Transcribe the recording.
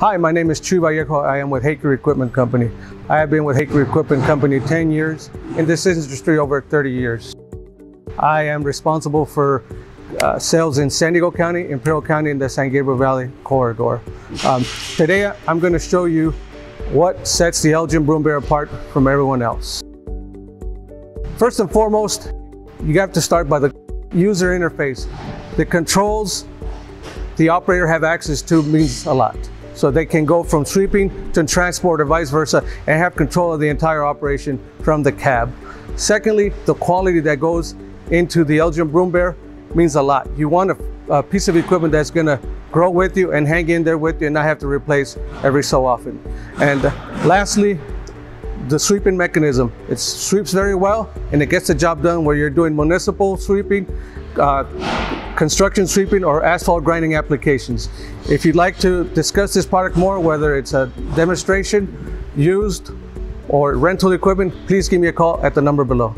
Hi, my name is Chu Vallejo. I am with Haaker Equipment Company. I have been with Haaker Equipment Company 10 years, in this industry over 30 years. I am responsible for uh, sales in San Diego County, Imperial County, and the San Gabriel Valley corridor. Um, today, I'm going to show you what sets the Elgin Broom Bear apart from everyone else. First and foremost, you have to start by the user interface. The controls the operator have access to means a lot. So they can go from sweeping to transport or vice versa and have control of the entire operation from the cab. Secondly, the quality that goes into the Elgin Broom Bear means a lot. You want a, a piece of equipment that's gonna grow with you and hang in there with you and not have to replace every so often. And uh, lastly, the sweeping mechanism. It sweeps very well and it gets the job done where you're doing municipal sweeping, uh, construction sweeping or asphalt grinding applications. If you'd like to discuss this product more, whether it's a demonstration, used, or rental equipment, please give me a call at the number below.